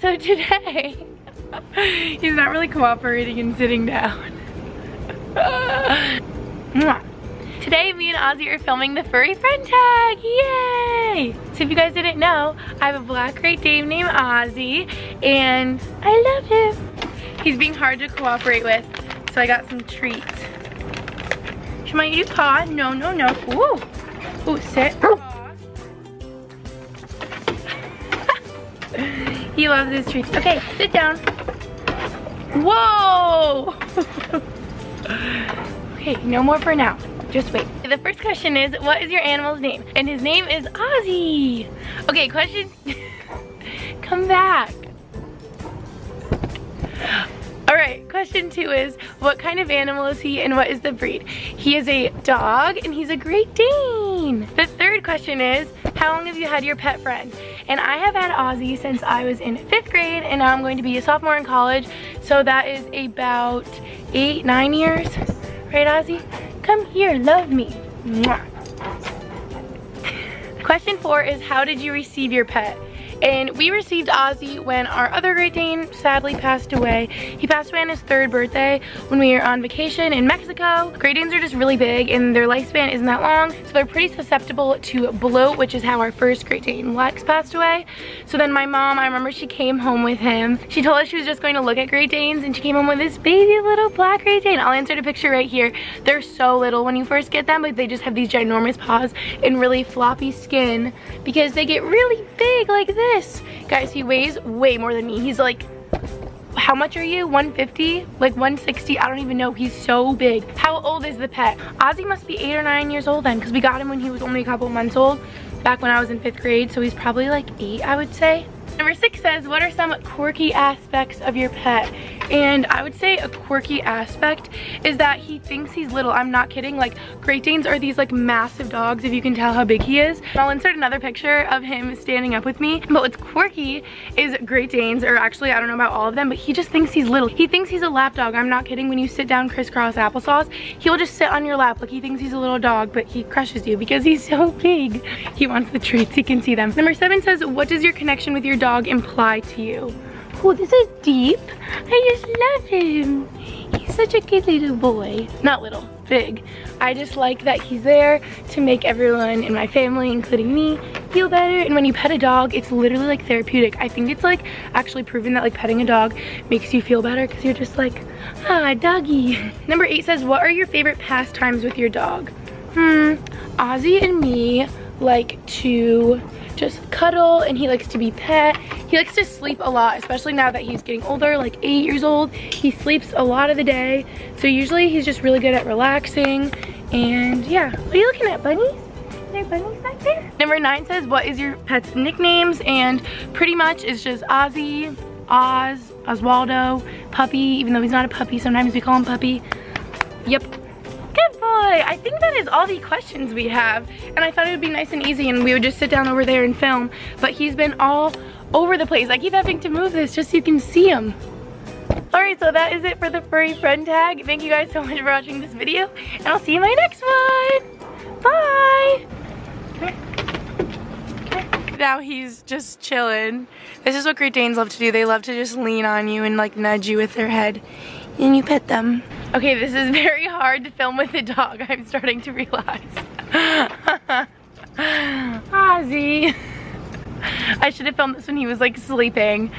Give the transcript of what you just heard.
So today, he's not really cooperating and sitting down. Today, me and Ozzy are filming the furry friend tag, yay! So if you guys didn't know, I have a black Great Dane named Ozzy, and I love him. He's being hard to cooperate with, so I got some treats. Come on, you paw. No, no, no. Ooh. Ooh, sit. he loves his treats. Okay, sit down. Whoa! okay, no more for now. Just wait. The first question is, what is your animal's name? And his name is Ozzy. Okay, question, question two is, what kind of animal is he and what is the breed? He is a dog and he's a Great Dane. The third question is, how long have you had your pet friend? And I have had Ozzy since I was in fifth grade and now I'm going to be a sophomore in college. So that is about eight, nine years. Right, Ozzy? Come here, love me. Mwah. Question four is, how did you receive your pet? And we received Ozzy when our other Great Dane sadly passed away. He passed away on his third birthday when we were on vacation in Mexico. Great Danes are just really big and their lifespan isn't that long. So they're pretty susceptible to bloat, which is how our first Great Dane Lex passed away. So then my mom, I remember she came home with him. She told us she was just going to look at Great Danes and she came home with this baby little black Great Dane. I'll insert a picture right here. They're so little when you first get them, but they just have these ginormous paws and really floppy skin because they get really big like this this. Guys, he weighs way more than me. He's like, how much are you? 150? Like 160? I don't even know. He's so big. How old is the pet? Ozzy must be eight or nine years old then because we got him when he was only a couple months old back when I was in fifth grade. So he's probably like eight, I would say. Number six says, what are some quirky aspects of your pet? And I would say a quirky aspect is that he thinks he's little. I'm not kidding. Like Great Danes are these like massive dogs if you can tell how big he is. I'll insert another picture of him standing up with me. But what's quirky is Great Danes, or actually I don't know about all of them, but he just thinks he's little. He thinks he's a lap dog. I'm not kidding. When you sit down crisscross applesauce, he'll just sit on your lap like he thinks he's a little dog, but he crushes you because he's so big. He wants the treats. He can see them. Number seven says, what does your connection with your dog imply to you? Oh, this is deep. I just love him. He's such a good little boy. Not little, big. I just like that he's there to make everyone in my family, including me, feel better. And when you pet a dog, it's literally like therapeutic. I think it's like actually proven that like petting a dog makes you feel better because you're just like, ah, doggy. Number eight says, what are your favorite pastimes with your dog? Hmm, Ozzy and me like to just cuddle and he likes to be pet. He likes to sleep a lot, especially now that he's getting older, like eight years old. He sleeps a lot of the day. So usually he's just really good at relaxing. And yeah, what are you looking at, bunnies? there bunnies back there? Number nine says, what is your pet's nicknames? And pretty much it's just Ozzy, Oz, Oswaldo, Puppy, even though he's not a puppy, sometimes we call him Puppy. Yep, boy, I think that is all the questions we have. And I thought it would be nice and easy and we would just sit down over there and film. But he's been all over the place. I keep having to move this just so you can see him. Alright, so that is it for the furry friend tag. Thank you guys so much for watching this video. And I'll see you in my next one. Bye. Now he's just chilling. This is what Great Danes love to do. They love to just lean on you and like nudge you with their head. And you pet them. Okay, this is very hard to film with a dog. I'm starting to realize. Ozzy. I should have filmed this when he was like sleeping.